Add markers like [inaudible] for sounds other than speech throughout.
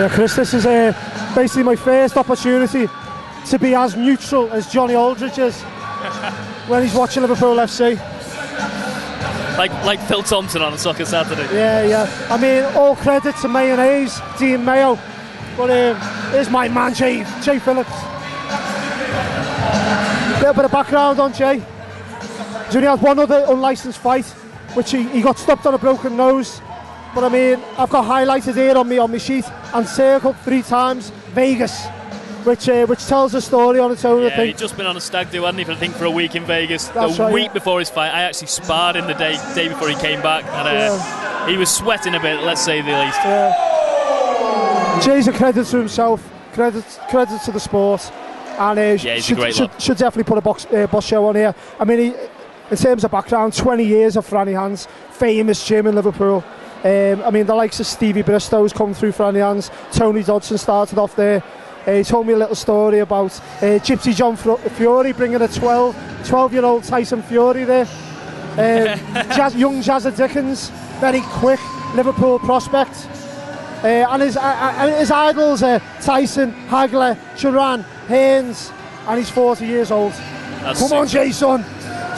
Yeah, Chris, this is uh, basically my first opportunity to be as neutral as Johnny Aldridge is when he's watching Liverpool FC. Like like Phil Thompson on a soccer Saturday. Yeah, yeah. I mean, all credit to Mayonnaise, Dean Mayo. But um, here's my man, Jay, Jay Phillips. A Little bit of background on Jay. Only had one other unlicensed fight, which he, he got stopped on a broken nose. But I mean, I've got highlighted here on me on my sheet and circled three times Vegas, which uh, which tells a story on its own. I Yeah, think. he'd just been on a stag do, hadn't he, for, I think, for a week in Vegas. That's the right, week yeah. before his fight, I actually sparred him the day day before he came back, and uh, he was sweating a bit, let's say the least. Jay's a credit to himself, credit credit to the sport, and uh, Yeah, he's a should, great should, should definitely put a box, uh, boss show on here. I mean, he, in terms of background, 20 years of Franny Hands, famous gym in Liverpool. Um, I mean, the likes of Stevie Bristow's come through Franny Hands. Tony Dodson started off there. Uh, he told me a little story about uh, Gypsy John Fu- Fury bringing a 12, 12 year old Tyson Fury there. Um, [laughs] Jazz, young Jazza Dickens, very quick Liverpool prospect. Uh, and his, uh, uh, his idols are Tyson, Hagler, Duran, Hearns, and he's 40 years old. That's Come on. Jason.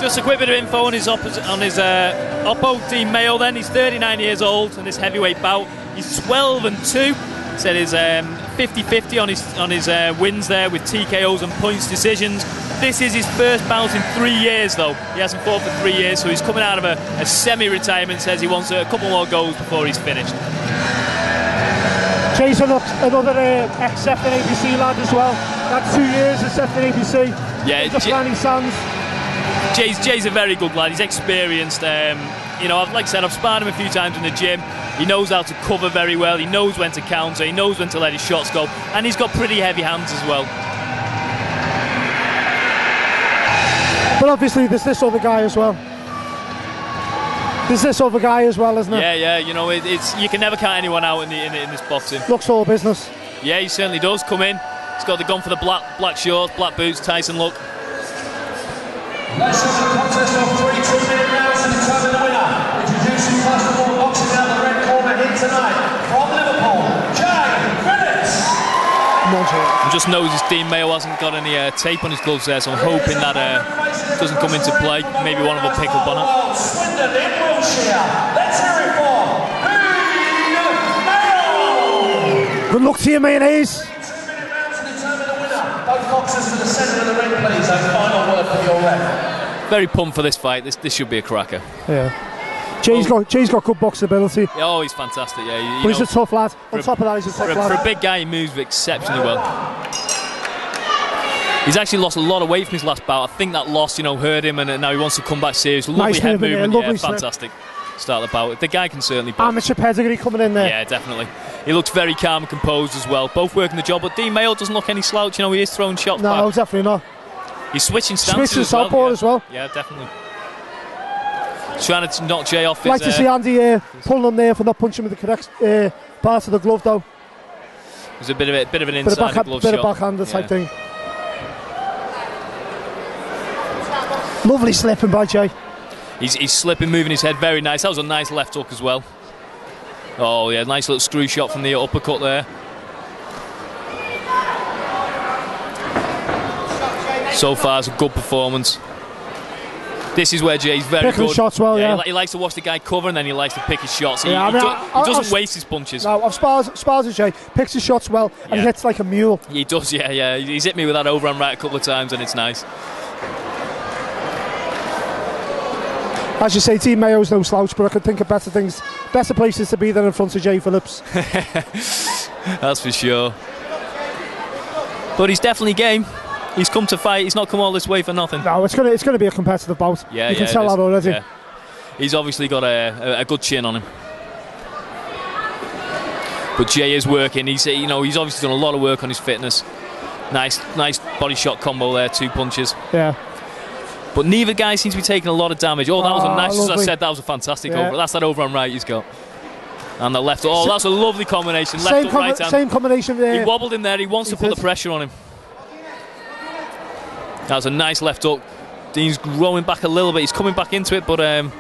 Just a quick bit of info on his opposite, on his uh, Oppo Dean Mayo Then he's 39 years old in this heavyweight bout. He's 12 and two. Said he's um, 50-50 on his on his uh, wins there with TKOs and points decisions. This is his first bout in three years, though. He hasn't fought for three years, so he's coming out of a, a semi-retirement. Says he wants a couple more goals before he's finished. Jason, look, another uh, ex-Sefton ABC lad as well. That's two years at Sefton ABC. Yeah, Just J- Randy Sands. Jay's, Jay's a very good lad. He's experienced. Um, you know, like I said, I've sparred him a few times in the gym. He knows how to cover very well. He knows when to counter. He knows when to let his shots go, and he's got pretty heavy hands as well. But obviously, there's this other guy as well. There's this other guy as well, isn't there? Yeah, yeah. You know, it, it's you can never count anyone out in, the, in, in this boxing. Looks all business. Yeah, he certainly does come in. He's got the gun for the black black shorts, black boots. Tyson look. This is a contest of three two-minute rounds to determine the winner. Introducing first of all, boxing out the red corner here tonight from Liverpool, Jay Phillips. Come on, Jay. And just noticed Dean Mayo hasn't got any uh, tape on his gloves there, so I'm hoping that uh, doesn't come into play. Maybe one of them will pick up on it. Swindon in Wiltshire. Let's hear it for Dean Mayo. Good luck to you, mayonnaise. Two-minute rounds to determine the winner. Both boxers to the centre of the ring, please. A final word from your ref. Very pumped for this fight. This this should be a cracker. Yeah. Jay's got Jay's got good box ability, Oh, he's fantastic. Yeah, you but he's a tough lad. On for- top of that, he's a tough for, for a big guy, he moves exceptionally well. He's actually lost a lot of weight from his last bout. I think that loss, you know, hurt him, and uh, now he wants to come back serious. Lovely Nice head movement, yeah, lovely yeah, fantastic. Start the bout. The guy can certainly box. Amateur pedigree coming in there. Yeah, definitely. He looks very calm and composed as well. Both working the job, but Dean Mayo doesn't look any slouch. You know, he is throwing shots No, back. definitely not. He's switching stances Switching as well. southpaw yeah. as well. Yeah, definitely. Trying to knock Jay off his. like to uh, see Andy uh, pulling on there for not punching with the correct uh, part of the glove, though. There's a bit of a bit of an Bit of, inside back, glove bit shot. of backhander type thing. Lovely slipping by Jay. He's, he's slipping, moving his head very nice. That was a nice left hook as well. Oh yeah, nice little screw shot from the uppercut there. So far, it's a good performance. This is where Jay's very Picking good. shots well, he yeah. li- He, likes to watch the guy cover and then he likes to pick his shots. He, Yeah, I he do- I- he doesn't waste his punches. Now, I've spars, spars with Jay, picks his shots well, and he hits like a mule. He does, yeah, yeah. He's hit me with that overhand right a couple of times and it's nice. As you say, Dean Mayo's no slouch, but I could think of better things, better places to be than in front of Jay Phillips. [laughs] That's for sure. But he's definitely game. He's come to fight. He's not come all this way for nothing. No, it's gonna it's gonna be a competitive bout. Yeah, you can yeah, it tell that already. Yeah. He's obviously got a, a, a good chin on him. But Jay is working. He's you know he's obviously done a lot of work on his fitness. Nice, nice body shot combo there. Two punches. Yeah. But neither guy seems to be taking a lot of damage. Oh, that was a Oh, nice. As I said, that was a fantastic Yeah. over. That's that over on right he's got. And the left. Oh, that's a lovely combination. Left Same, combi- right hand. same combination there. He wobbled him there. He wants He to put did. the pressure on him. That was a nice left hook. Dean's growing back a little bit. He's coming back into it, but um,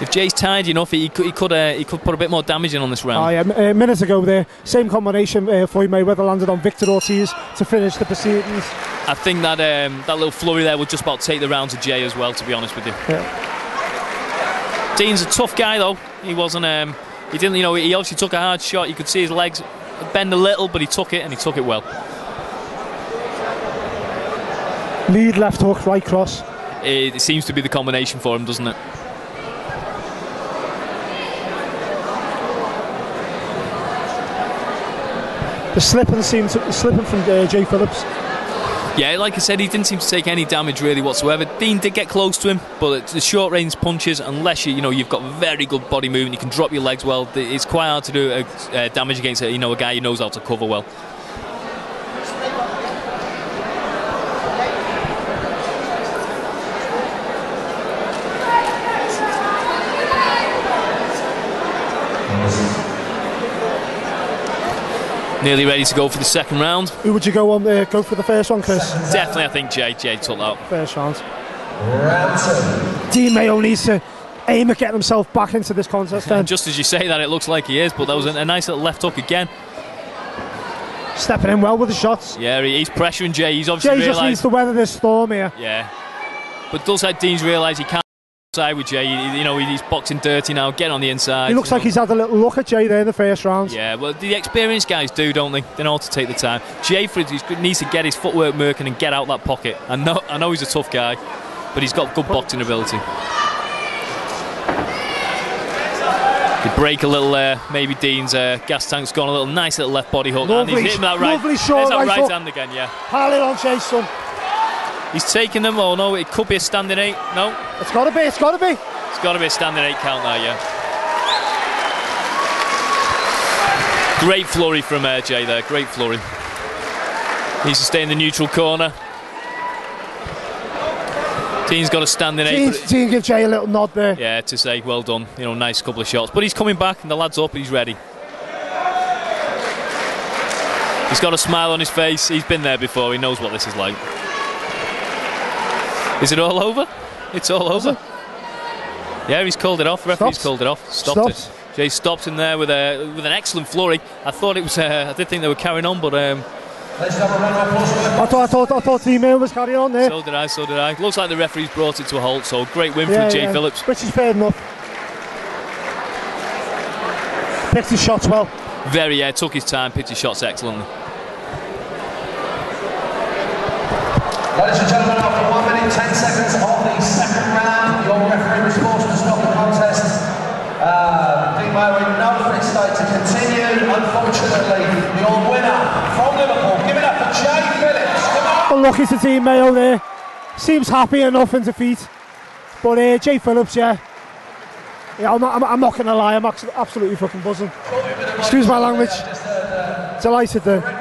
if Jay's tired enough, he could he could, uh, he could put a bit more damage in on this Oh, round. yeah, m- uh, minutes ago there, same combination. Uh, Floyd Mayweather landed on Victor Ortiz to finish the proceedings. I think that um, that little flurry there would just about take the round to Jay as well. To be honest with you, Yeah. Dean's a tough guy though. He wasn't. Um, he didn't. You know, he obviously took a hard shot. You could see his legs bend a little, but he took it and he took it well. Lead left hook, right cross. It, seems to be the combination for him, doesn't it? The slipping seemed to, slipping from uh, Jay Phillips. Yeah, like I said, he didn't seem to take any damage really whatsoever. Dean did get close to him, but the short range punches, unless you you know you've got very good body movement, you can drop your legs well. It's quite hard to do uh, damage against you know a guy who knows how to cover well. Nearly ready to go for the second round. Who would you go on? there? go for the first one, Chris. Definitely, I think Jay Jay took that. First round. Dean Mayo needs to aim at getting himself back into this contest. Then And [laughs] just as you say that, it looks like he is, but that was a, a nice little left hook again. stepping in well with the shots. Yeah, he- he's pressuring Jay. He's obviously Jay just needs to weather this storm here. Yeah, but does that Dean's realise he can't side with Jay? You know, he's boxing dirty now. Get on the inside. He looks like know. he's had a little look at Jay there in the first round. Yeah, well, the experienced guys do, don't they? They know how to take the time. Jay needs to get his footwork working and get out that pocket. I know, I know he's a tough guy, but he's got good boxing ability. They break a little there. Maybe Dean's uh, gas tank's gone a little nice little left body hook. and he's hitting that right. lovely short right right hand again. Yeah, Pile on Chase, son. he's taking them. Oh no, it could be a standing eight. No, It's got to be. It's got to be. it's got to be a standing eight count there. Yeah. Great flurry from uh, Jay there. Great flurry. Needs to stay in the neutral corner. Dean's got a standing eight. Dean, but- Dean give Jay a little nod there. Yeah, to say well done. You know, nice couple of shots. But he's coming back, and the lad's up. He's ready. He's got a smile on his face. He's been there before. He knows what this is like. Is it all over? It's all over. Yeah, he's called it off. Referee's Stopped. called it off. Stopped, Stopped. it. Jay stopped him there with a with an excellent flurry. I thought it was. Uh, I did think they were carrying on, but um, Ladies and gentlemen, round of applause for the I thought, I thought, I thought the Mayo was carrying on there. so did I. So did I. Looks like the referee's brought it to a halt. So great win yeah, for Jay yeah. Phillips. Which is fair enough. Picked his shots well. Very. Yeah, took his time, picked his shots excellently. Ladies and gentlemen, after 1 minute 10 seconds of the continue, unfortunately, the old winner from Liverpool. Give it up for Jay Phillips. Unlucky to teammate there. Seems happy enough in defeat. But eh, uh, Jay Phillips, yeah. Yeah, I'm not, I'm, I'm not going to lie, I'm absolutely fucking buzzing. Excuse my language. Delighted there.